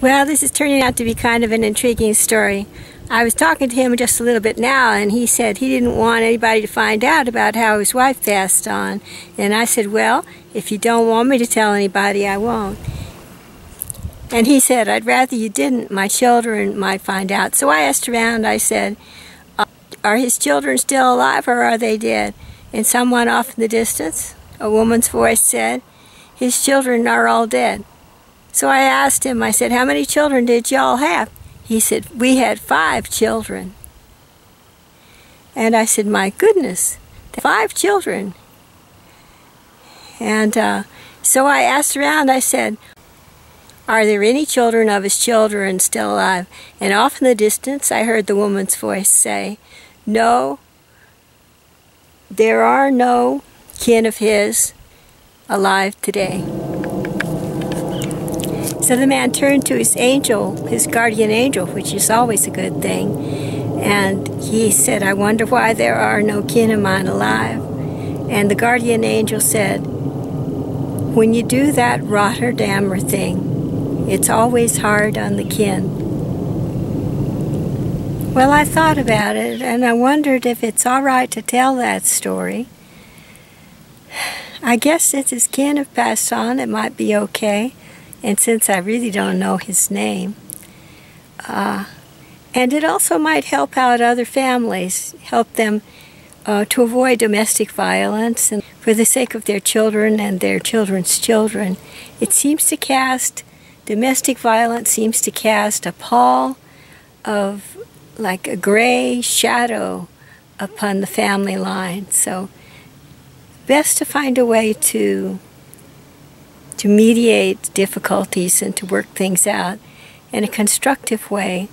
Well, this is turning out to be kind of an intriguing story. I was talking to him just a little bit now, and he said he didn't want anybody to find out about how his wife passed on. And I said, Well, if you don't want me to tell anybody, I won't. And he said, I'd rather you didn't. My children might find out. So I asked around, I said, uh, Are his children still alive or are they dead? And someone off in the distance, a woman's voice said, His children are all dead. So I asked him, I said, How many children did y'all have? He said, We had five children. And I said, My goodness, five children. And uh, so I asked around, I said, Are there any children of his children still alive? And off in the distance, I heard the woman's voice say, No, there are no kin of his alive today. So the man turned to his angel, his guardian angel, which is always a good thing, and he said, I wonder why there are no kin of mine alive. And the guardian angel said, When you do that Rotterdammer thing, it's always hard on the kin. Well, I thought about it, and I wondered if it's all right to tell that story. I guess since his kin have passed on, it might be okay. And since I really don't know his name, uh, and it also might help out other families, help them uh, to avoid domestic violence and for the sake of their children and their children's children. It seems to cast, domestic violence seems to cast a pall of like a gray shadow upon the family line. So best to find a way to to mediate difficulties and to work things out in a constructive way